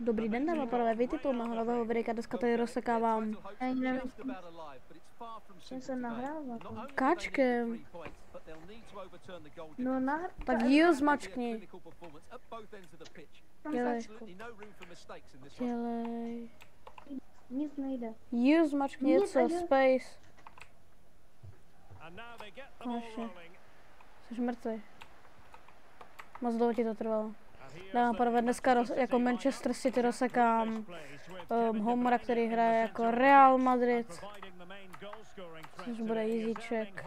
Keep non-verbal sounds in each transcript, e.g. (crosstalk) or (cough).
Dobrý den, dámy a pánové, vítejte u mého nového videa, dneska tady rozsekávám Já ani nevím, čím se nahrává. káčkem. No nahr... Tak jíl zmačkni. Dělej. Dělej. Nic nejde. Jíl zmačkni něco, space. Konečně. Jsi mrtvý. Moc dlouho ti to trvalo. Dámy a pánové, dneska roz, jako Manchester City rozsekám um, Homera, který hraje jako Real Madrid. Což bude Jiříček.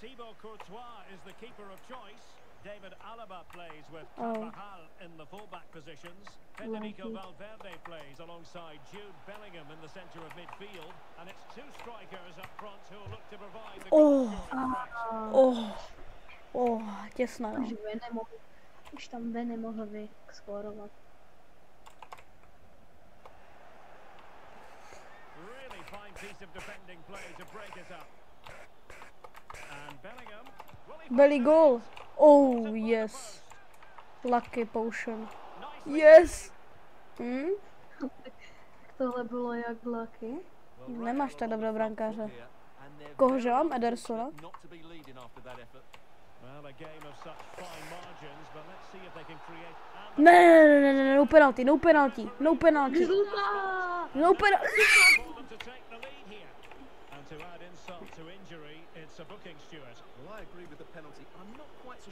Thibaut Courtois is the keeper of choice. David Alaba plays with Oh. Carvajal in the fullback positions. Federico Valverde plays alongside Jude Bellingham in the centre of midfield. And it's two strikers up front who will look to provide the Oh. goal-scoring. Ah, oh, oh, těsná, no. Už vy nemohl, už tam vy nemohl vy skórovat. Really fine piece of defending play to break it up. And Bellingham. Will he Belly goal. Oh, yes. Lucky potion. Yes. Hm? Tohle bylo jak lucky. Nemáš tak dobré brankáře. Kohože mám? Edersona? Ne, ne, ne, ne, ne, no penalty, no penalty, no penalty, no penalty. for them to take the lead here. And to add insult to injury, it's a booking, Stuart. Well, I agree with the penalty. I'm not quite so sure about the yellow card, though.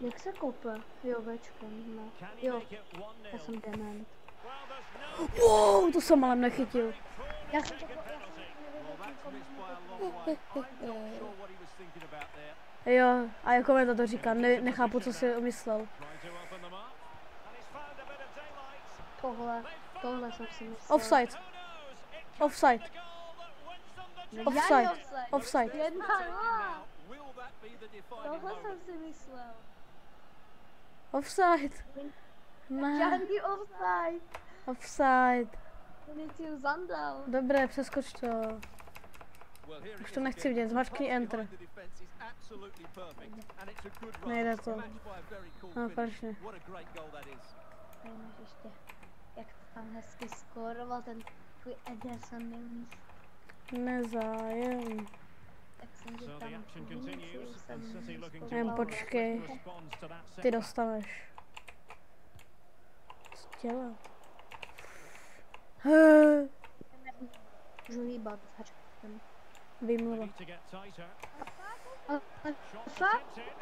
Jak se kope? Jo, večkem, no. Can he Jo, make it 1 já 0? jsem dement. No Wow, to jsem ale nechytil. Já jsem there. Jo, a jako komentátor říká, ne, nechápu, co si myslel. To tohle, tohle jsem si myslel. Offside, offside, the goal that wins them the No, job. Offside, já offside. offside. Tohle jsem si myslel. Offside. Ne, Žádný offside. offside. Vinicius Zandal. Dobré, přeskoč to. Už to nechci vidět, zmačkni enter. Nejde to. No, konečně. What a great goal that is. Ježiš, ještě, jak to tam hezky skóroval ten tvůj Ederson nevíš. Nezájem. Tak jsem So the říkal, action continues, and City looking to Jen offer a počkej. Ty dostaneš. Co dělat? Eh, Můžu hýbat s hačkem. They Výmluva. need to get tighter. A, a, Shot Offside? attempted.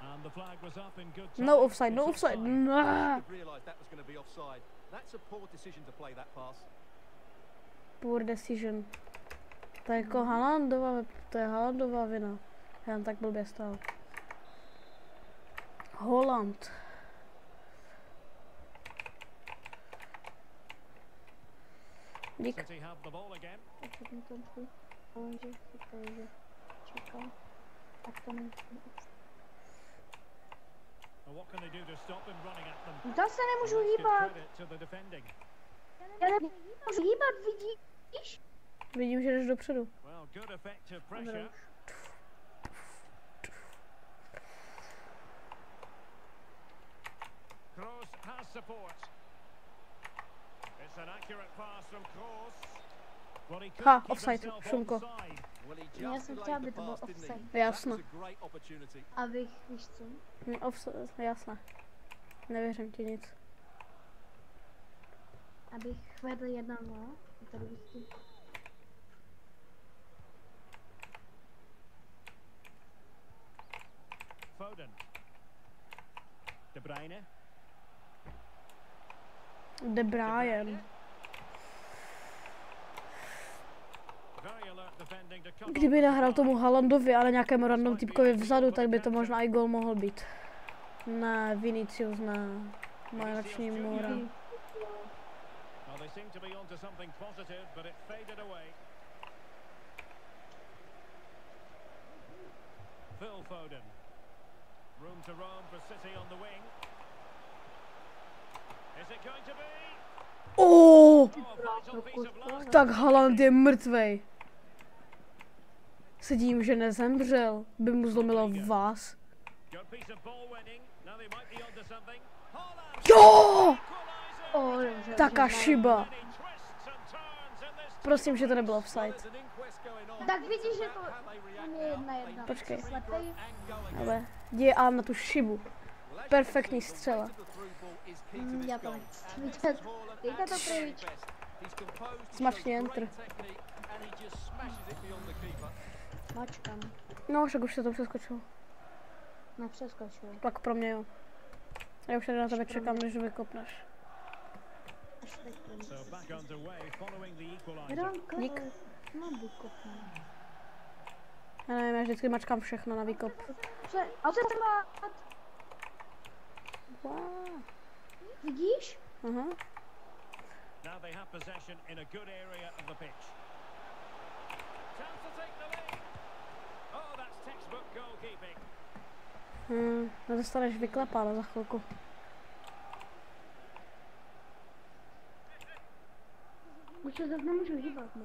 And the flag was up in good time. No offside, no offside. a poor decision to je jako Haalandova, to je Haalandova vina. Já jen tak blbě stál. Holland. Dík. Jsem them? Zase nemůžu hýbat. Já nemůžu hýbat, vidíš? Vidím, že jdeš dopředu. Well, good effective pressure. Kroos has support. It's an accurate pass from Kroos. Well, he Ha, offside, Šunko. Já jsem chtěla, aby to byl pass, didn't he? offside. Jasno. Abych, víš co? Offside, jasné. Nevěřím ti nic. Abych vedl jedna nula. a Tady bych ti... Foden. De Bruyne. De Bruyne. Kdyby nahrál tomu Haalandovi, ale nějakému random typkovi vzadu, tak by to možná i gol mohl být. Ne, Vinicius, it faded away. Phil Foden. Room to roam for City on the wing. Is it going to be? Oh, Oh, tak Haaland je mrtvej. se tím, že nezemřel, by mu zlomilo vás. Jo! O, dobře. Taká šiba. Prosím, že to nebylo offside. Tak vidíš, že to je jedna jedna. Počkej. Ale jde ale na tu šibu. Perfektní střela. Mm, já to Dejte to pryč. shows enter. Mačkám. No, však už se to přeskočilo. Nepřeskočil. Tak pro mě jo. Já už tady na tebe čekám, než vykopneš. Až teď to So back Já nevím, já vždycky mačkám všechno na výkop. A to má... Wow. Vidíš? Aha. Now they have possession in a good area of the pitch. Chance to take the lead. Oh, that's textbook goalkeeping. Hmm, nedostaneš vyklepáno za chvilku. Už se zase nemůžu hýbat, no.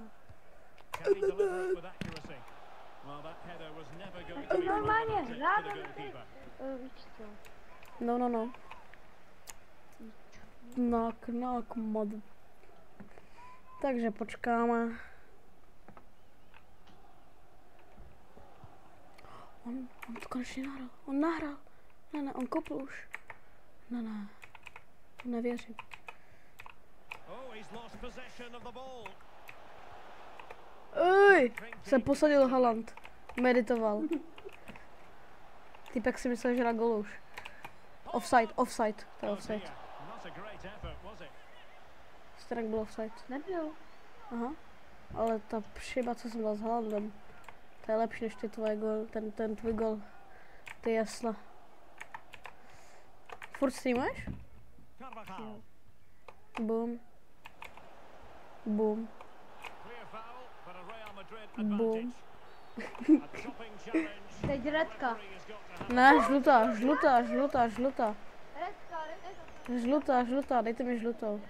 Normálně. Uh, víš co? No, no, no. Knock, knock, mod. Takže počkáme. On, on to konečně nahrál. On nahrál. Ne, ne, on kopl už. Ne, ne. Nevěřím. Oh, he's lost possession of the ball. Ej, se posadil Haaland. Meditoval. Typek si myslel, že na gol už. Offside, offside, to je offside. Stanek byl offside. Nebyl. Aha. Ale ta šiba, co jsem dal s Haalandem, to je lepší než ty tvoje gol, ten, ten tvůj gol. Ty jasla. Furt streamuješ? Boom. Boom. Clear foul, but a Challenge. (laughs) Teď redka. Ne, žlutá, žlutá, žlutá, žlutá. Žlutá, žlutá, dejte mi žlutou.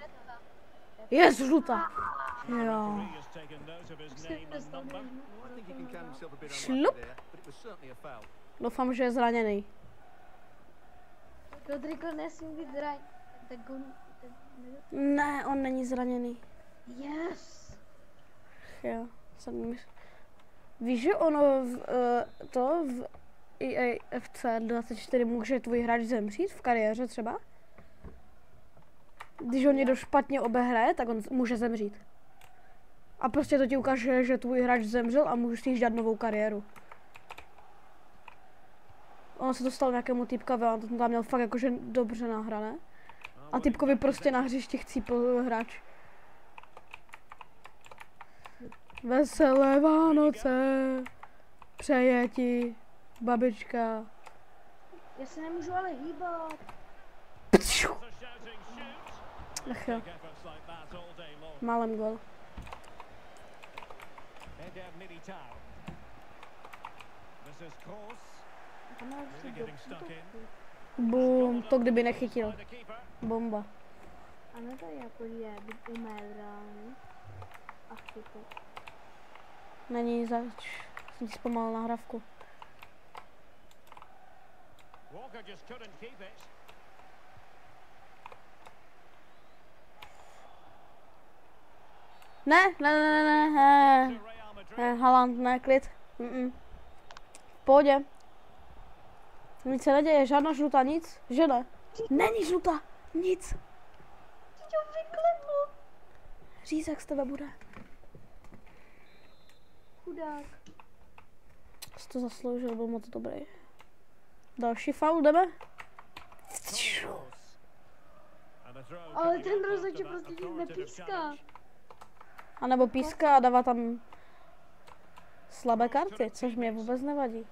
Je žlutá. Jo. a bit Šlup. Doufám, že je zraněný. Rodrigo nesmí být tak- Ne, on není zraněný. Yes! Jo, jsem mysl... Víš, že ono v, uh, to v E EA FC 24 může tvůj hráč zemřít v kariéře třeba? Když ho někdo špatně obehraje, tak on může zemřít. A prostě to ti ukáže, že tvůj hráč zemřel a můžeš si dát novou kariéru. Ono se to stalo nějakému typkovi, on to tam měl fakt jakože dobře nahrané. A typkovi prostě na hřišti chcípl hráč. Veselé Vánoce, přeje ti babička. Já se nemůžu ale hýbat. Ach jo, málem gol. Bum, to kdyby nechytil. Bomba. A ne to jako je, by umel reálně. A chytl. Není zač. Jsem zpomalil nahrávku. Ne, ne, ne, ne, ne, ne, Haaland, ne, klid. Mm-mm. V pohodě. Nic se neděje, žádná žlutá, nic, že ne? Není žlutá, nic. Řízek z tebe bude. Chudák. Jsi to zasloužil, byl moc dobrý. Další faul, jdeme? Ale ten rozhodčí prostě nic nepíská. A nebo píská a dává tam slabé karty, což mě vůbec nevadí.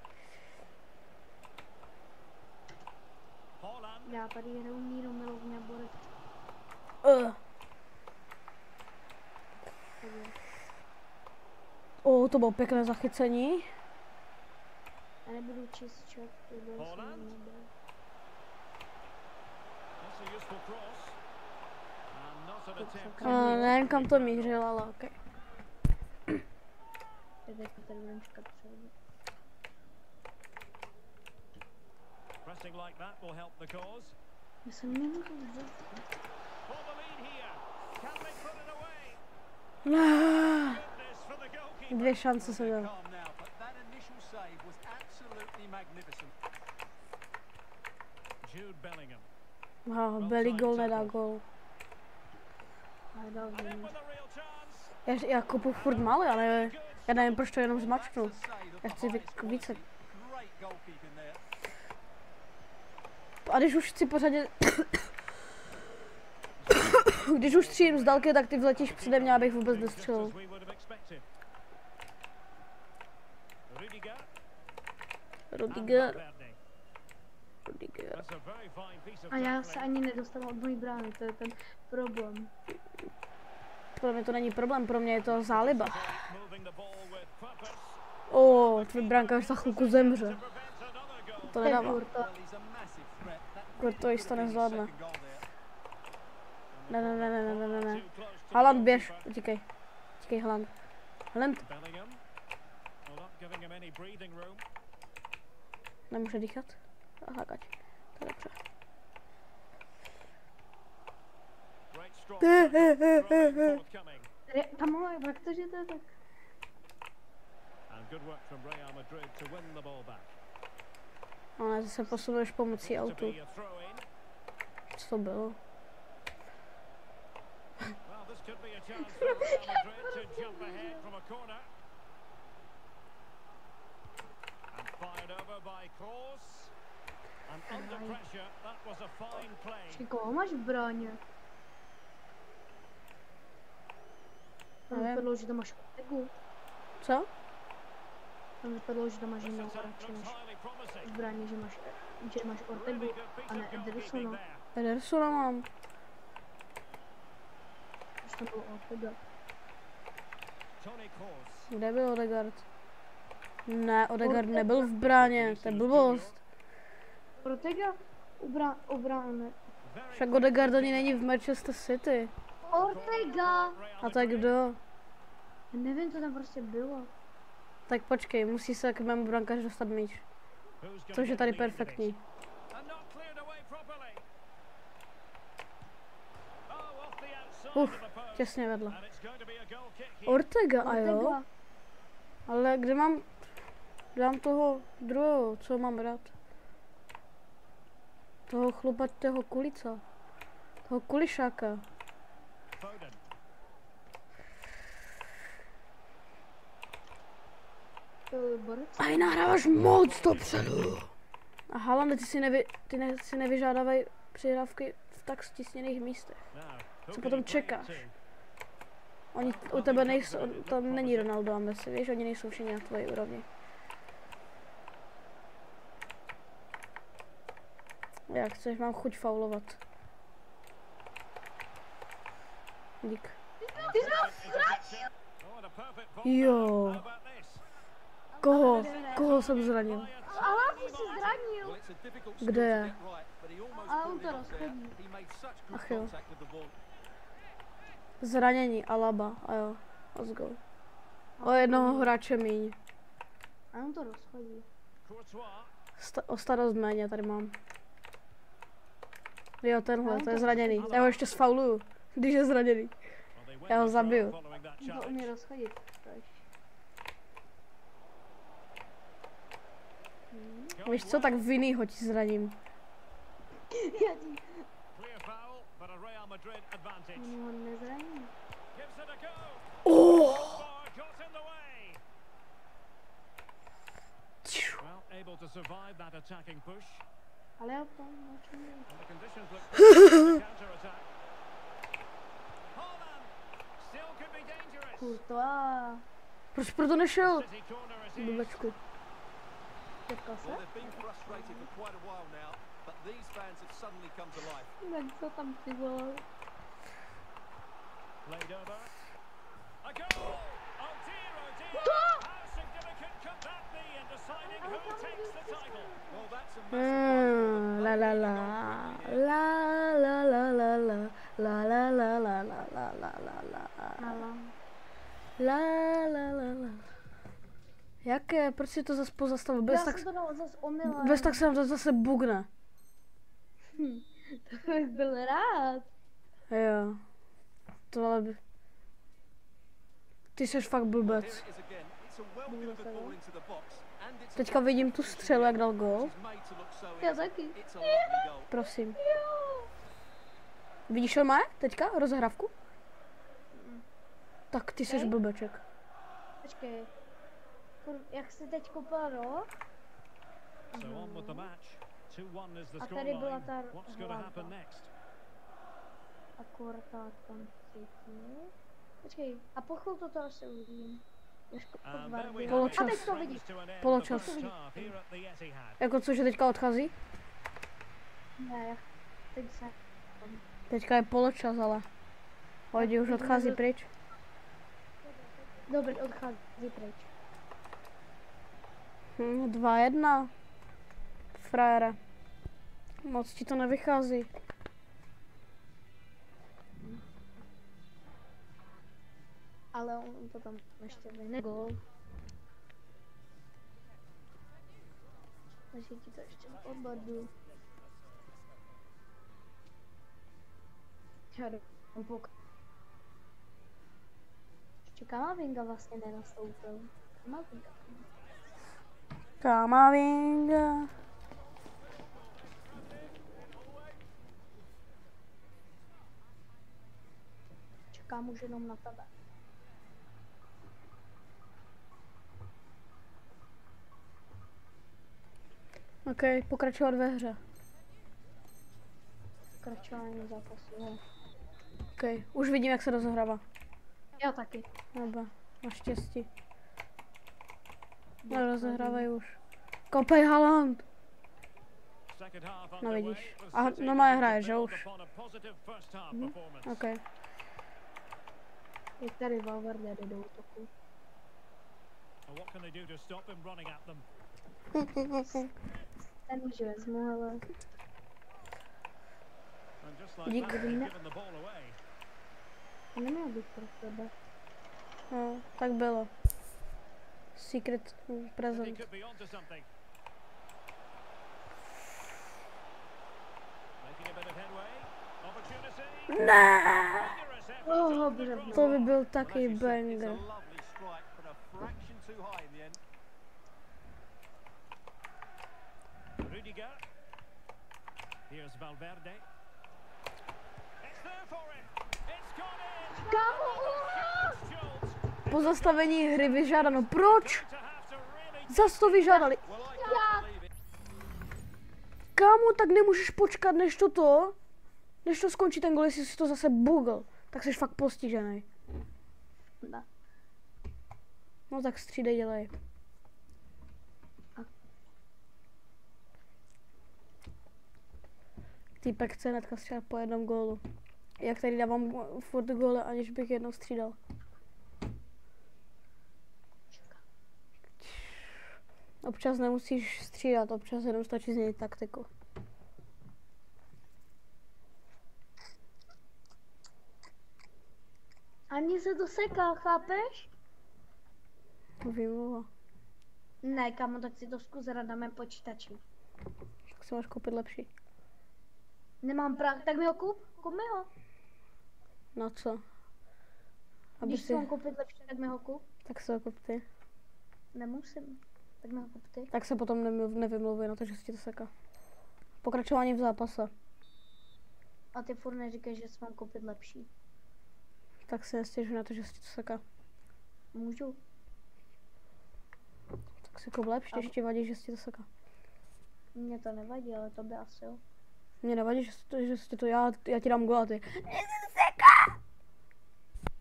Já tady hraju míru milovně Borek. Uh. O, to bylo pěkné zachycení. Já nebudu číst čet, to. Uh, nevím, kam to mířil, ale ok. Tak teď tady budeme čekat před. Pressing like that will help the cause. Já jsem nemůžu vůbec. For the lead here. Can they put it away? Dvě šance se dělal. Wow, Belligol gol. Nedá gol. Já, já kupu furt malé, ale já nevím, proč to jenom zmačknu. Já chci více. A když už chci pořadě... (coughs) když už střílím z dálky, tak ty vletíš přede mě, abych vůbec nestřelil. Rudiger. Rudiger. A já se ani nedostanu od mojí brány, to je ten problém. Pro mě to není problém, pro mě je to záliba. O, oh, tvůj už za chvilku zemře. To nedává. Kurtovič to nezvládne. Ne, ne, ne, ne, ne, ne, ne. Haaland, běž, utíkej. Utíkej, Haaland. Haaland. Nemůže dýchat? Aha, kaď. To je dobře. Pamela, jak to, že to je tak? No, ale zase posunuješ pomocí autu. Co to bylo? Koho máš v bráně? Tam vypadlo, že tam máš Ortegu. Co? Tam vypadlo, že tam máš hráče looks než bráně, že máš, že máš Ortegu a ne Edersona. Edersona mám. Už tam byl Ortega. Kde byl Odegaard? Ne, Odegaard nebyl v bráně, to je blbost. Ortega ubra, obráme. Však Odegaard ani není v Manchester City. Ortega! A tak kdo? Já nevím, co tam prostě bylo. Tak počkej, musí se k mému brankaři dostat míč. Což je tady perfektní. Uf, těsně vedla. Ortega, a jo? Ale kde mám... Dám toho druhého, co mám rád. Toho chlupatého kulica. Toho kulišáka. Je. A ji nahráváš moc dopředu. A Haaland, ty si, nevy, ty ne, si nevyžádávají přihrávky v tak stisněných místech. Co potom čekáš? Oni u tebe nejsou, tam není Ronaldo a Messi, víš, oni nejsou všichni na tvoji úrovni. Já chci, že mám chuť faulovat. Dík. Jo. Koho? Koho jsem zranil? Ale Aláku jsi zranil. Kde je? Ale on to rozchodí. Ach jo. Zranění, Alaba, a jo. Let's go. O jednoho hráče míň. A on to rozchodí. Sta o starost méně tady mám. Jo, tenhle, to je zraněný. Já ho ještě sfauluju, když je zraněný. Já ho zabiju. To umí rozchodit. Víš co, tak viny ho ti zraním. Oh! (laughs) Valeu, pô. Curtou a... Ah. Prosperou no show. Do México. Quer. Played over. A goal! La la la. La la la la la. La la la la la la la la la. La la la la. Jaké? Proč si to zase pozastavil? Bez Já tak, jsem to dal zase omylem. bez tak se nám to zase bugne. To bych byl rád. Jo. To ale by... Ty jsi fakt blbec. Teďka vidím tu střelu, jak dal gol. Já taky. Prosím. Vidíš to má teďka? Rozehrávku? Tak ty jsi blbeček. Počkej. Kur, jak jsi teď kopal rok? So on with the match. 2-1 is the A tady byla ta What's going to hlavka. happen next? A kurta tam cítí. Počkej, a po chvilku to asi uvidím. Have Poločas. A teď to end Poločas. Jako co, že teďka odchází? Ne, teď se... Teďka je poločas, ale. Hodí už odchází pryč. Dobrý, odchází pryč. Hm, dva jedna. Frajere. Moc ti to nevychází. Ale on to tam ještě vyhne gol. Takže ti to ještě odbadu. Já dám pok... Ještě Kamavinga vlastně nenastoupil. Kamavinga. Kamavinga. Čekám už jenom na tebe. OK, pokračovat ve hře. Pokračování zápasu. OK, už vidím, jak se rozehrává. Já taky. Nebo, naštěstí. No, rozehrávají už. Kopej Haaland. No vidíš. A normálně hraje, že už? Mhm. OK. Je tady Valverde jde do útoku. What can they do to stop him running at them? (laughs) Ten už vezmu, ale Dík. neměl bych pro tebe. No, tak bylo. Secret present. Ne! Oh. To by byl taky banger. a lovely strike, but a fraction too high in the end. Rudiger. Here's Valverde. It's there for him. It's gone in. Schultz Pozastavení hry vyžádáno. Proč? Zas to vyžádali. Kámo, tak nemůžeš počkat, než to to, než to skončí ten gol, jestli si to zase bugl. Tak jsi fakt postižený. No tak střídej, dělej. Týpek chce hnedka střídat po jednom gólu. Jak tady dávám furt góle, aniž bych jednou střídal. Občas nemusíš střídat, občas jenom stačí změnit taktiku. Ani se to seká, chápeš? Výmluva. Ne, kamo, tak si to zkus mém počítači. Tak si máš koupit lepší. Nemám prach, tak mi ho kup, kup mi ho. Na co? Aby Když si... si mám koupit lepší, tak mi ho kup. Tak se ho kup ty. Nemusím, tak mi ho kup ty. Tak se potom nemluv, nevymluvuje na to, že se ti to seká. Pokračování v zápase. A ty furt neříkej, že si mám koupit lepší. Tak si nestěžuj na to, že se ti to seká. Můžu. Tak si kup lepší, ti vadí, že se ti to seká. Mně to nevadí, ale to by asi jo. Mně nevadí, že, se to, že se ti to já, já ti dám gol a ty.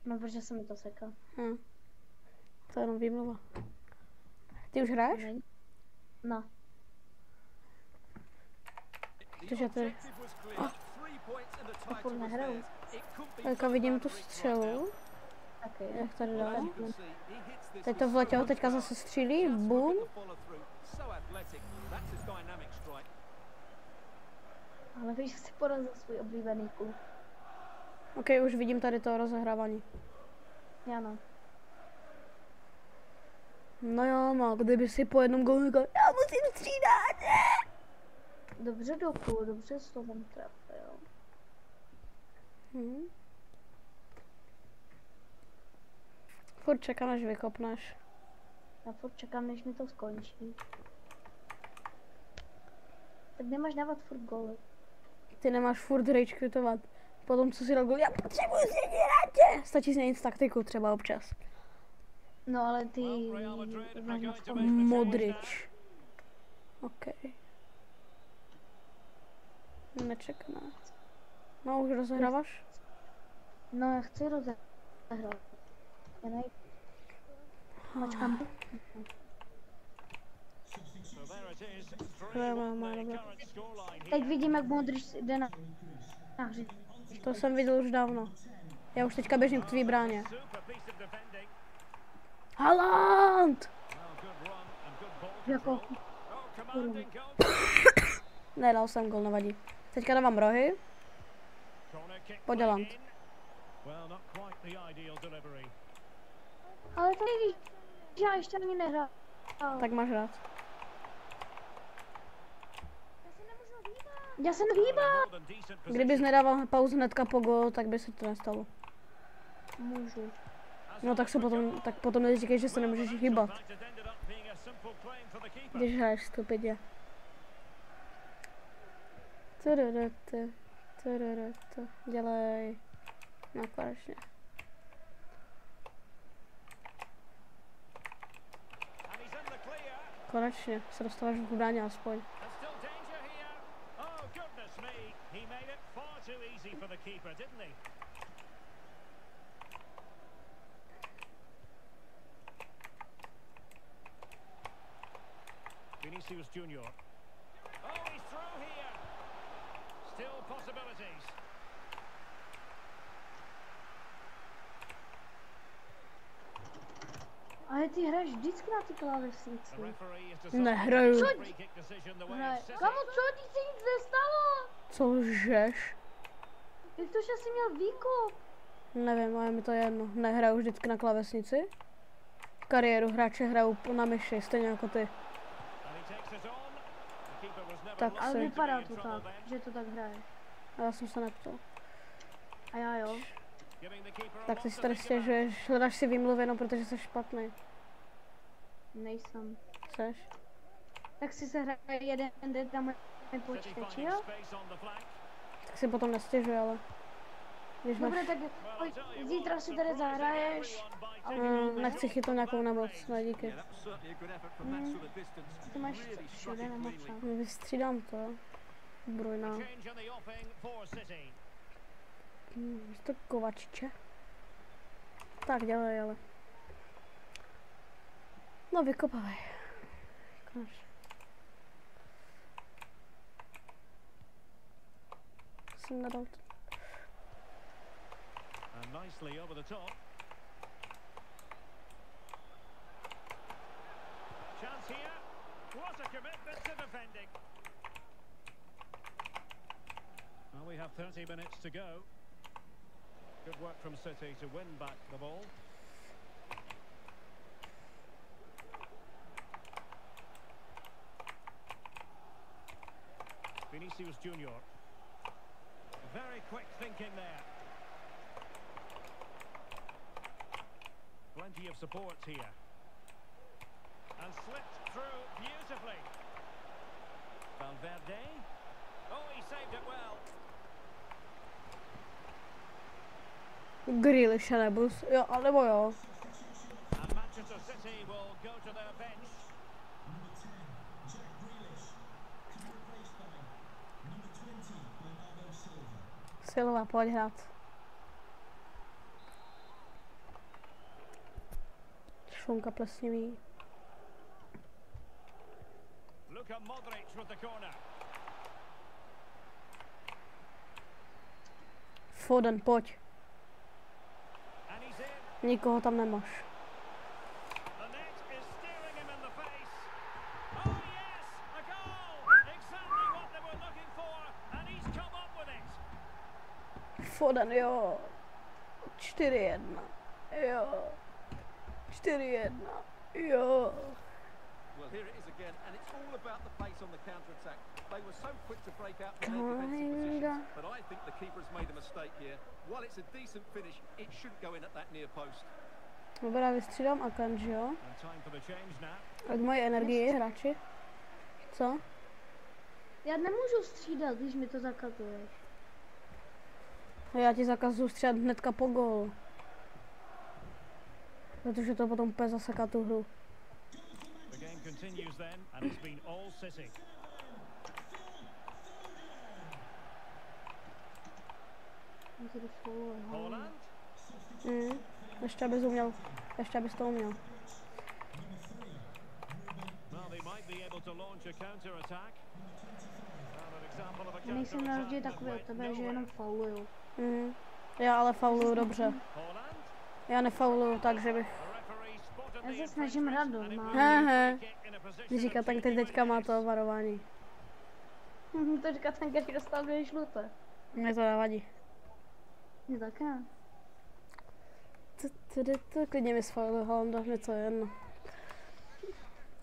No, protože se mi to seká. Hm. To je jenom výmluva. Ty už hraješ? No. And the title furt nehraju. Teďka vidím tu střelu. Taky. Jak tady this Teď to vletělo, teďka zase střílí. Boom. at the follow-through. So athletic. That's a dynamic strike. Ale víš, že si porazil svůj oblíbený klub. OK, už vidím tady to rozehrávání. Já no. No jo, no, kdyby si po jednom gólu říkal, já musím střídat. Dobře doku, dobře jsi to tam trefil. Hm. Furt čekám, až vykopneš. Já furt čekám, než mi to skončí. Tak nemáš dávat furt goly. Ty nemáš furt rage kvitovat. Potom, co si dal já potřebuji střídat. Stačí změnit taktiku třeba občas. No ale ty... Modrič. OK. Nečekaná. No, už rozehráváš? No já chci rozehrát. Já nej... Počkám. So there it is, three Yeah, one well, the well, current scoreline Teď vidím, jak Modrič jde na... na hři. To jsem viděl už dávno. Já už teďka běžím k tvý bráně. Haaland! Jako... Nedal jsem gol, nevadí. Teďka dávám rohy. Delivery. Ale to nevíš, já ještě ani nehrál. Tak máš rád. Já jsem hýbal. Kdybys nedával pauzu hnedka po gol, tak by se to nestalo. Můžu. No tak se potom, tak potom neříkej, že se nemůžeš hýbat. Když hraješ stupidě. Tududutu, tududutu. Dělej. No konečně. Konečně se dostáváš k bráně aspoň. And still danger here. Oh, goodness me. He made it far too easy for the keeper, didn't he? Vinicius Junior. Oh, he's through here. Still possibilities. Ale ty hraješ vždycky na ty klávesnici. Nehraju. of City. Kamo, co ti se nic nestalo? Co lžeš? Jak to, že jsi měl výkop? Nevím, ale mi to je jedno. Nehraju vždycky na klavesnici. Kariéru hráče hrajou na myši, stejně jako ty. Tak Ale be vypadá to tak, že to tak hraje. A já jsem se neptal. A já jo. Tak ty si tady stěžuješ, hledáš si výmluvy, no protože jsi špatný. Nejsem. Seš? Tak si se hraje jeden den na můj City počítač, finding jo? Tak si potom nestěžuj, ale. Když máš, Dobře, tak pojď, zítra si tady zahraješ. mm, nechci chytat nějakou nemoc, no díky. Distance. Ty máš všude cleanly. No, Vystřídám to. City. Hmm, to kovačiče. Tak dělej, ale. No vykopavej. Konečně. To. And nicely over the top. Chance here. What a commitment to defending. Well, we have 30 minutes to go. Good work from City to win back the ball. Vinicius Junior. Very quick thinking there. Plenty of support here. And slipped through beautifully. Valverde. Oh, he saved it well. Grealish nebo, s- jo, alebo jo. And Manchester City will go to their bench. Silva, pojď hrát. Šunka plesnivý. Luka Modric with the corner. Foden, pojď. Nikoho tam nemáš. The net is staring him in the face. Oh, yes, a goal. Exactly what they were looking for. And he's come up with it. Foden, jo. 4-1. Jo. 4-1. Jo. Well, here it is again, and it's all about the pace on the counter-attack. They were so quick to break out from their defensive Kinda. positions, but I think the keeper has made a mistake here. While it's a decent finish, it should go in at that near post. Dobrá, vystřídám. Ať mají energii hráči. Co? Já nemůžu střídat, když mi to zakazuješ. No Já ti zakazuju střídat hnedka po gól. Protože to potom úplně zaseká tu hru. Holland. Mm. Ještě abys uměl. Ještě abys to uměl. Nejsem na rozdíl counter-attack takový od tebe, že jenom fauluju. Mm. Já ale fauluju dobře. Já nefauluju tak, že bych... Já se snažím be a Hehe. říká, tak genuine teďka má to varování. to říká ten, který dostal dvě žluté. Mně to nevadí. Mě také. T- t- t- t- Klidně mi sfauluju Holanda, mě to je jedno.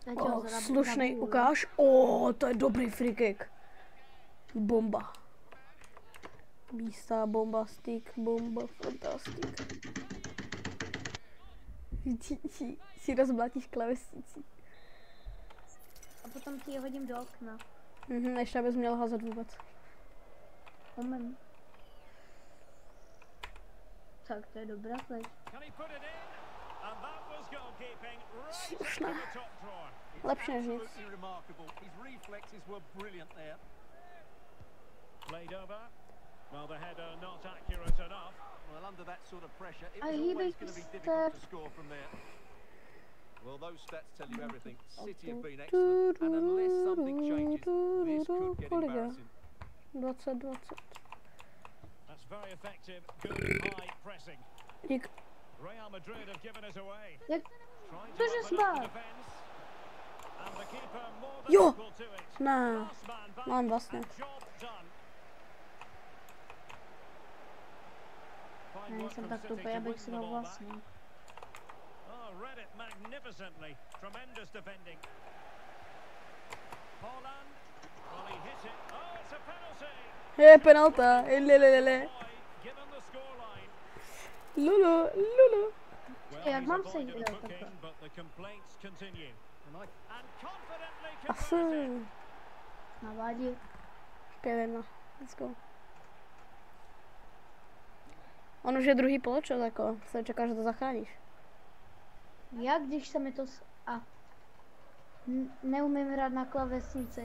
Já ti ho Oh, slušnej zabuju. ukáž. O, to je dobrý free kick. Bomba. Místa, bombastik, bomba, fantastik. (laughs) Si, si, si rozblátíš klávesnici. A potom ti je hodím do okna. Mhm, ještě abys měl házet vůbec. Umím. Tak to je dobrá right Slušná. Lepší než nic. Absolutely remarkable. His reflexes were brilliant there. Played over. Well, the header not accurate enough. Well, under that sort of pressure, it I was hear always they going to be just, difficult to uh, score from there. Well, those stats tell you everything. City have been excellent, and unless something changes, this could get Kolik je? embarrassing. 20, 20. That's very effective. Good high pressing. Dík. Real Madrid have given it away. Jak Trying to To že open up the he hit it. Oh, it's a penalty. Je penalta. Lelelele. Lulu, lulu. Jak mám jo, booking, takhle? Asi. Navádí. 5-1. Let's go. On už je druhý poločas, jako. Se čeká, že to zachráníš. Jak když se mi to... S... A. N- neumím hrát na klavesnici.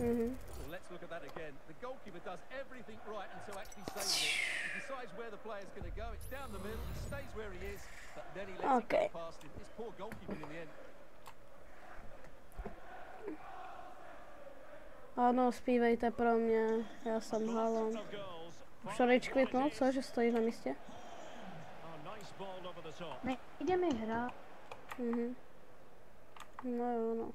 Mhm. Let's look at that again. The goalkeeper does everything right until actually saves it. He decides where the player's going to go. It's down the middle. He stays where he is, but then he lets Okay. it go past him. It's poor goalkeeping in the end. Ano, zpívejte pro mě, já jsem Haaland. Už to jdeš kvitnout, co, že stojíš na místě? Top. Nejde mi hrát. Mhm. No jo, no.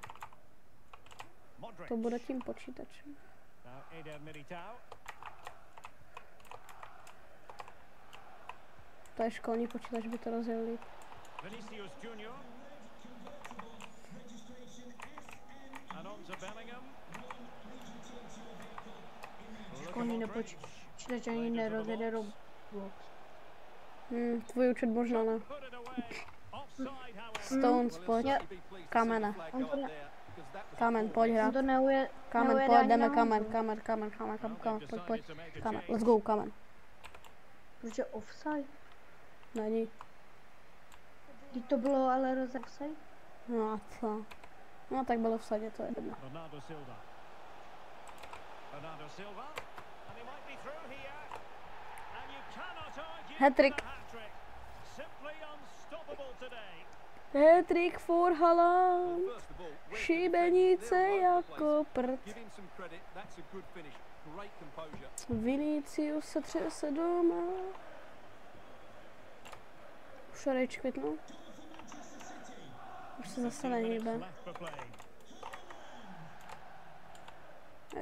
To bude tím počítačem. To je školní počítač, by to rozjel líp. Vinicius Junior. Bellingham. Školní Modric. Nepočítač ani nerozjede Roblox. Hm, tvůj účet možná ne. Offside. Stones, pojď. see Kamene. Kamen, pojď On hrát. to neuje, Kamen, pojď, jdeme kamen, kamen, kamen, kamen, kamen, kamen, pojď, pojď. Kamen, let's go, kamen. Proč je offside? Není. Teď to bylo ale rozepsaj. No a co? No tak bylo v sadě, to je jedno. Bernardo Silva. Bernardo Silva. Credit. That's a good finish. Great composure. Vinicius se třese doma. Už rejč kvitnou? Už se zase 15 minutes nehýbe. for.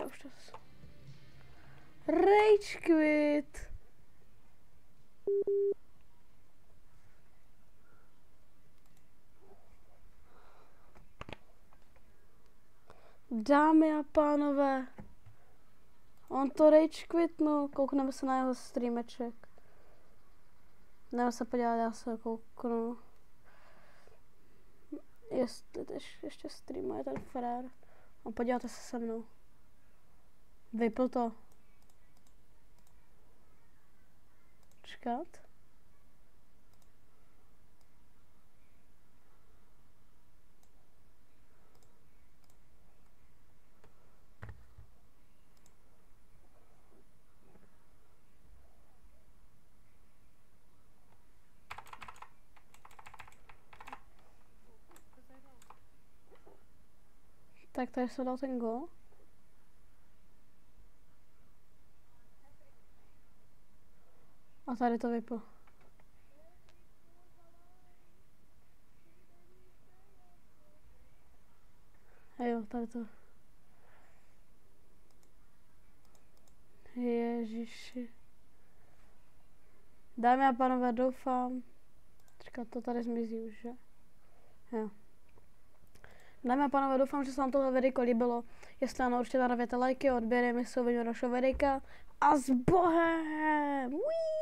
A už to... Rage quit. Dámy a pánové, on to rage quitnul, koukneme se na jeho streameček. Nebo se podívat, já se kouknu. Jestli tež ještě streamuje ten frér. A podívejte se se mnou. Vypl to. Čekat. Tak tady se dal ten gol. Tady to vyplo. A jo, tady to. Ježiši. Dámy a pánové, doufám. Čekat, to tady zmizí už, že? Jo. Dámy a pánové, doufám, že se vám tohle videjko líbilo. Jestli ano, určitě navěte lajky, odběry, my se uvidíme videjka. A s Bohem! Uí!